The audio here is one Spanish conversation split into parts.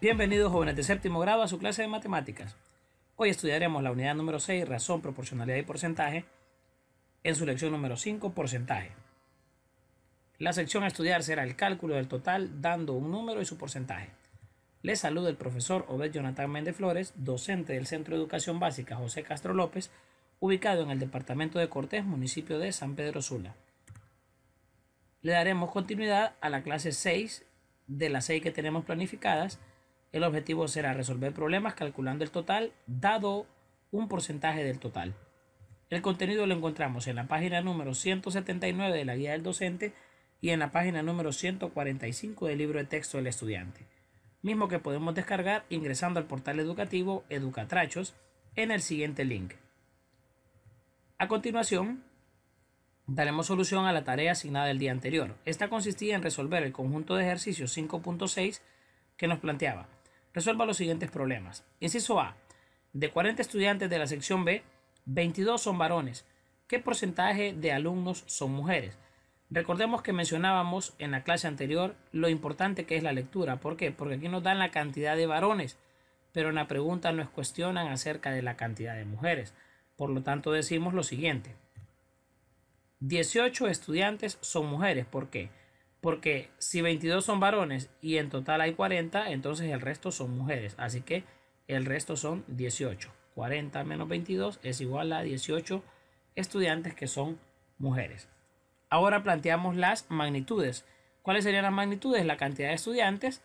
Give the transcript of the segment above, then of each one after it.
Bienvenidos jóvenes de séptimo grado a su clase de matemáticas. Hoy estudiaremos la unidad número 6, razón, proporcionalidad y porcentaje, en su lección número 5, porcentaje. La sección a estudiar será el cálculo del total dando un número y su porcentaje. Les saluda el profesor Obed Jonathan Méndez Flores, docente del Centro de Educación Básica José Castro López, ubicado en el departamento de Cortés, municipio de San Pedro Sula. Le daremos continuidad a la clase 6 de las 6 que tenemos planificadas el objetivo será resolver problemas calculando el total dado un porcentaje del total. El contenido lo encontramos en la página número 179 de la guía del docente y en la página número 145 del libro de texto del estudiante, mismo que podemos descargar ingresando al portal educativo Educatrachos en el siguiente link. A continuación, daremos solución a la tarea asignada el día anterior. Esta consistía en resolver el conjunto de ejercicios 5.6 que nos planteaba Resuelva los siguientes problemas. Inciso A. De 40 estudiantes de la sección B, 22 son varones. ¿Qué porcentaje de alumnos son mujeres? Recordemos que mencionábamos en la clase anterior lo importante que es la lectura. ¿Por qué? Porque aquí nos dan la cantidad de varones, pero en la pregunta nos cuestionan acerca de la cantidad de mujeres. Por lo tanto, decimos lo siguiente. 18 estudiantes son mujeres. ¿Por qué? Porque si 22 son varones y en total hay 40, entonces el resto son mujeres. Así que el resto son 18. 40 menos 22 es igual a 18 estudiantes que son mujeres. Ahora planteamos las magnitudes. ¿Cuáles serían las magnitudes? La cantidad de estudiantes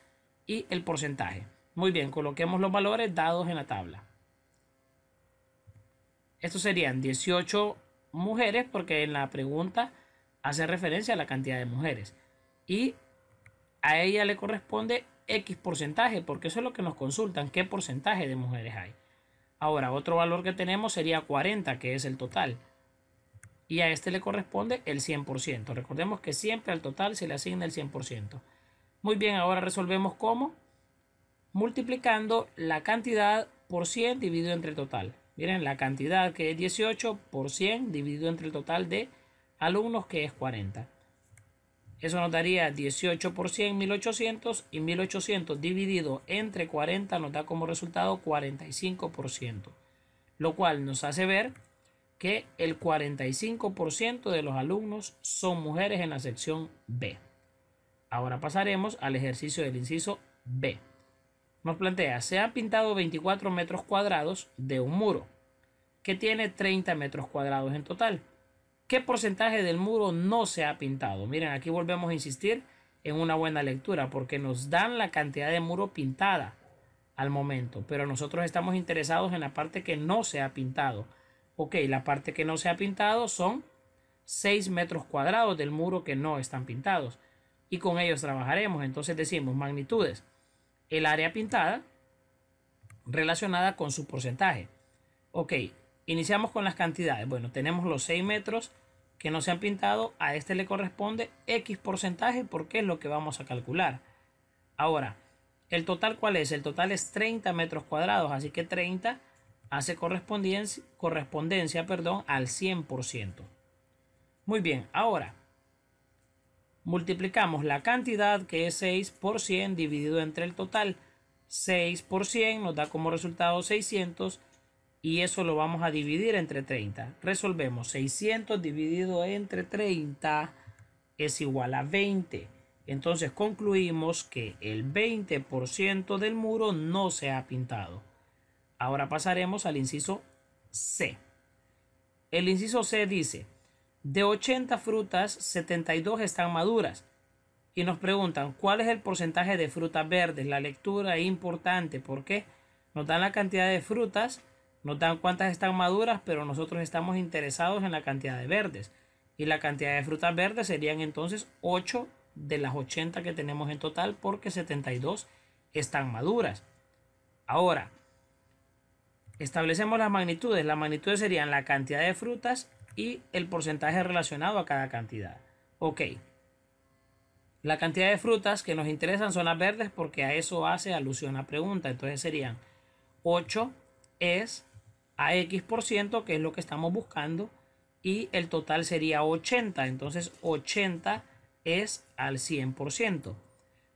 y el porcentaje. Muy bien, coloquemos los valores dados en la tabla. Estos serían 18 mujeres porque en la pregunta hace referencia a la cantidad de mujeres y a ella le corresponde X porcentaje, porque eso es lo que nos consultan, qué porcentaje de mujeres hay. Ahora, otro valor que tenemos sería 40, que es el total. Y a este le corresponde el 100%. Recordemos que siempre al total se le asigna el 100%. Muy bien, ahora resolvemos cómo. Multiplicando la cantidad por 100 dividido entre el total. Miren, la cantidad que es 18 por 100 dividido entre el total de alumnos que es 40. Eso nos daría 18 por 100, 1800 y 1800 dividido entre 40 nos da como resultado 45%, lo cual nos hace ver que el 45% de los alumnos son mujeres en la sección B. Ahora pasaremos al ejercicio del inciso B. Nos plantea, se han pintado 24 metros cuadrados de un muro que tiene 30 metros cuadrados en total. ¿Qué porcentaje del muro no se ha pintado? Miren, aquí volvemos a insistir en una buena lectura porque nos dan la cantidad de muro pintada al momento, pero nosotros estamos interesados en la parte que no se ha pintado. Ok, la parte que no se ha pintado son 6 metros cuadrados del muro que no están pintados y con ellos trabajaremos. Entonces decimos magnitudes. El área pintada relacionada con su porcentaje. Ok, Iniciamos con las cantidades. Bueno, tenemos los 6 metros que no se han pintado. A este le corresponde X porcentaje porque es lo que vamos a calcular. Ahora, ¿el total cuál es? El total es 30 metros cuadrados. Así que 30 hace correspondencia, correspondencia perdón, al 100%. Muy bien, ahora multiplicamos la cantidad que es 6 por 100 dividido entre el total. 6 por 100 nos da como resultado 600 y eso lo vamos a dividir entre 30. Resolvemos 600 dividido entre 30 es igual a 20. Entonces concluimos que el 20% del muro no se ha pintado. Ahora pasaremos al inciso C. El inciso C dice, de 80 frutas, 72 están maduras. Y nos preguntan, ¿cuál es el porcentaje de frutas verdes? La lectura es importante porque nos dan la cantidad de frutas nos dan cuántas están maduras, pero nosotros estamos interesados en la cantidad de verdes. Y la cantidad de frutas verdes serían entonces 8 de las 80 que tenemos en total porque 72 están maduras. Ahora, establecemos las magnitudes. Las magnitudes serían la cantidad de frutas y el porcentaje relacionado a cada cantidad. Ok. La cantidad de frutas que nos interesan son las verdes porque a eso hace alusión a pregunta. Entonces serían 8 es a X por ciento, que es lo que estamos buscando, y el total sería 80. Entonces 80 es al 100%.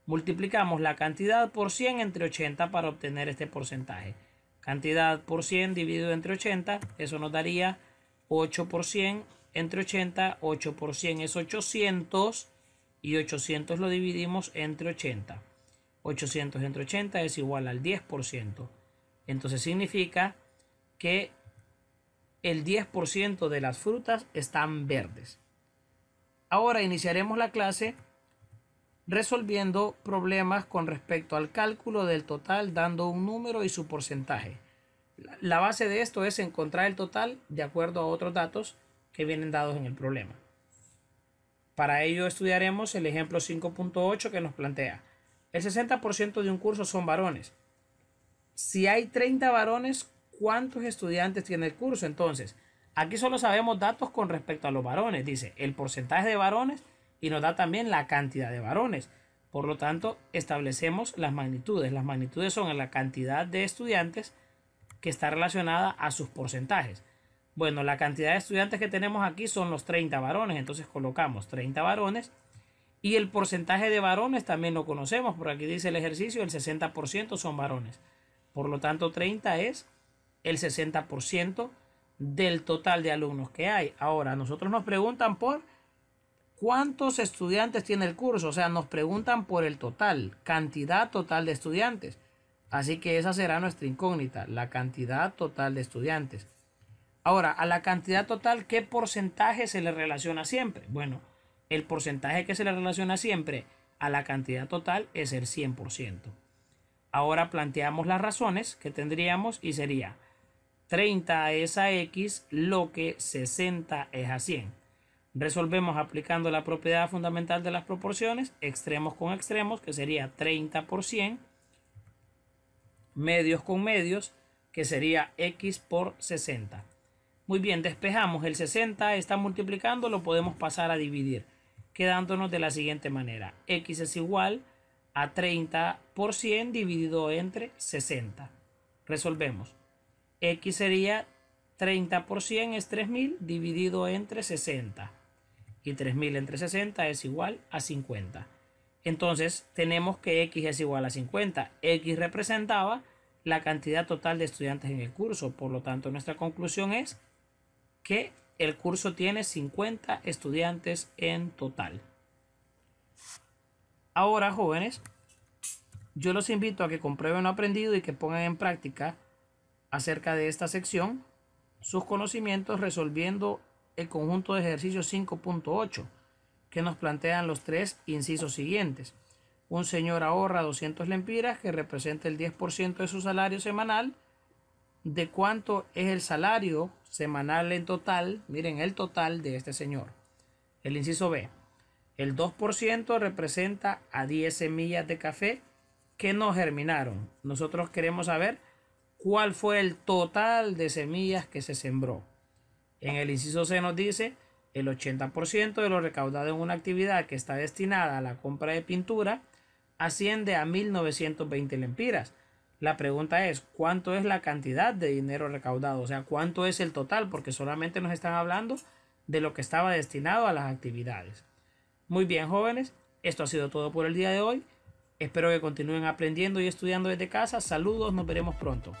Multiplicamos la cantidad por 100 entre 80 para obtener este porcentaje. Cantidad por 100 dividido entre 80, eso nos daría 8 por 100 entre 80, 8 por 100 es 800 y 800 lo dividimos entre 80. 800 entre 80 es igual al 10%. Entonces significa que el 10% de las frutas están verdes. Ahora iniciaremos la clase resolviendo problemas con respecto al cálculo del total dando un número y su porcentaje. La base de esto es encontrar el total de acuerdo a otros datos que vienen dados en el problema. Para ello estudiaremos el ejemplo 5.8 que nos plantea. El 60% de un curso son varones. Si hay 30 varones, ¿cuántos estudiantes tiene el curso? Entonces, aquí solo sabemos datos con respecto a los varones. Dice el porcentaje de varones y nos da también la cantidad de varones. Por lo tanto, establecemos las magnitudes. Las magnitudes son la cantidad de estudiantes que está relacionada a sus porcentajes. Bueno, la cantidad de estudiantes que tenemos aquí son los 30 varones, entonces colocamos 30 varones y el porcentaje de varones también lo conocemos, por aquí dice el ejercicio, el 60% son varones. Por lo tanto, 30 es el 60% del total de alumnos que hay. Ahora, nosotros nos preguntan por ¿Cuántos estudiantes tiene el curso? O sea, nos preguntan por el total, cantidad total de estudiantes. Así que esa será nuestra incógnita, la cantidad total de estudiantes. Ahora, a la cantidad total, ¿qué porcentaje se le relaciona siempre? Bueno, el porcentaje que se le relaciona siempre a la cantidad total es el 100%. Ahora planteamos las razones que tendríamos y sería 30 es a X lo que 60 es a 100. Resolvemos aplicando la propiedad fundamental de las proporciones, extremos con extremos, que sería 30 por 100, medios con medios, que sería x por 60. Muy bien, despejamos el 60, está multiplicando, lo podemos pasar a dividir, quedándonos de la siguiente manera. x es igual a 30 por 100 dividido entre 60. Resolvemos. X sería 30 por 100 es 3000 dividido entre 60 y 3000 entre 60 es igual a 50. Entonces tenemos que x es igual a 50. x representaba la cantidad total de estudiantes en el curso. Por lo tanto, nuestra conclusión es que el curso tiene 50 estudiantes en total. Ahora, jóvenes, yo los invito a que comprueben lo aprendido y que pongan en práctica acerca de esta sección sus conocimientos resolviendo el conjunto de ejercicios 5.8 que nos plantean los tres incisos siguientes. Un señor ahorra 200 lempiras que representa el 10% de su salario semanal. ¿De cuánto es el salario semanal en total? Miren el total de este señor. El inciso B. El 2% representa a 10 semillas de café que no germinaron. Nosotros queremos saber cuál fue el total de semillas que se sembró. En el inciso C nos dice el 80% de lo recaudado en una actividad que está destinada a la compra de pintura asciende a 1.920 lempiras. La pregunta es, ¿cuánto es la cantidad de dinero recaudado? O sea, ¿cuánto es el total? Porque solamente nos están hablando de lo que estaba destinado a las actividades. Muy bien, jóvenes, esto ha sido todo por el día de hoy. Espero que continúen aprendiendo y estudiando desde casa. Saludos, nos veremos pronto.